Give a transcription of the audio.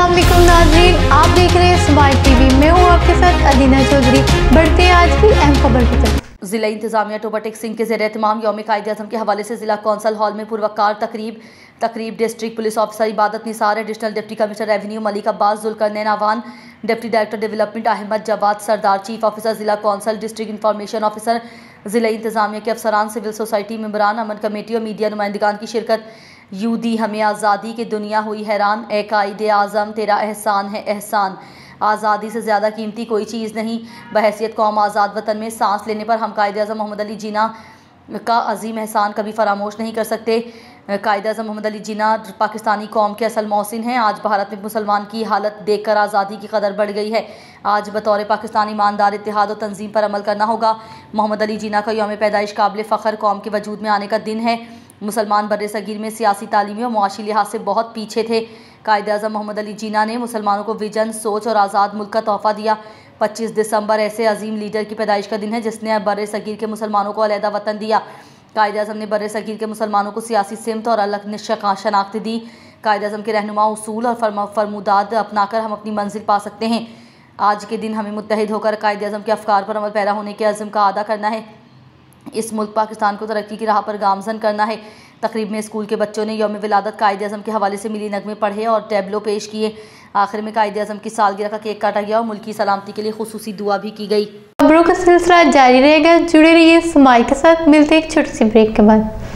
वालेकुम नाजरीन। आप देख रहे हैं स्माइल टीवी। मैं हूँ आपके साथ अदीना चौधरी। बढ़ते हैं आज की अहम खबर की तरफ़। जिला इंतजामिया टोबाटेक सिंह के जेर तमाम योम कायद अजम के हवाले से जिला कौंसल हॉल में पुरवकार तकरीब तकरीब district police officer, Ibadat Nisar, additional deputy commissioner revenue Malik Abbas, Zulkar Awan, deputy director development Ahmed Jawad, सरदार चीफ ऑफिसर, जिला कौंसल डिस्ट्रिक्ट इंफॉर्मेशन ऑफिसर, जिला इंतजामिया के अफसरान, सिविल सोसाइटी मेम्बरान अमन कमेटी और मीडिया नुमाइंदगान की शिरकत। यू दी हमें आज़ादी की दुनिया हुई हैरान। ए कायद आज़म, तेरा एहसान है एहसान। आज़ादी से ज़्यादा कीमती कोई चीज़ नहीं। बहसीत कौम आज़ाद वतन में सांस लेने पर हम कायद अजम मोहम्मद अली जीना का अजीम एहसान कभी फरामोश नहीं कर सकते। कायद अजम मोहम्मद अली जीना पाकिस्तानी कौम के असल मौसिन हैं। आज भारत में मुसलमान की हालत देख कर आज़ादी की कदर बढ़ गई है। आज बतौर पाकिस्तान ईमानदार इतिहाद और तंजीम पर अमल करना होगा। मोहम्मद अली जीना का योम पैदाइश काबिल फ़खर कौम के वजूद में आने का दिन है। मुसलमान बर सग़ीर में सियासी तालीमी और मुआशी लिहाज से बहुत पीछे थे। कायद अजम मोहम्मद अली जीना ने मुसलमानों को विजन, सोच और आज़ाद मुल्क का तोहफ़ा दिया। पच्चीस दिसंबर ऐसे अजीम लीडर की पैदाइश का दिन है जिसने बर सग़ीर के मुसलमानों को अलहदा वतन दिया। कायद अजम ने बर सग़ीर के मुसलमानों को सियासी सिमत और अलग शनाख्त दी। कायद अजम के रहनुमा उसूल और फरमुदाद अपनाकर हम अपनी मंजिल पा सकते हैं। आज के दिन हमें मुतहद होकर कायद अजम के अफकार पर अमल पैदा होने के अज़म का अदा करना है। इस मुल्क पाकिस्तान को तरक्की की राह पर गामजन करना है। तकरीब में स्कूल के बच्चों ने योम विलादत कायद अजम के हवाले से मिली नगमे पढ़े और टैबलो पेश किए। आखिर में कायद अजम की सालगिरह का केक काटा गया और मुल्की सलामती के लिए खसूस दुआ भी की गई। खबरों का सिलसिला जारी रहेगा। जुड़े रहिए समाई के साथ। मिलते एक छोटी सी ब्रेक के बाद।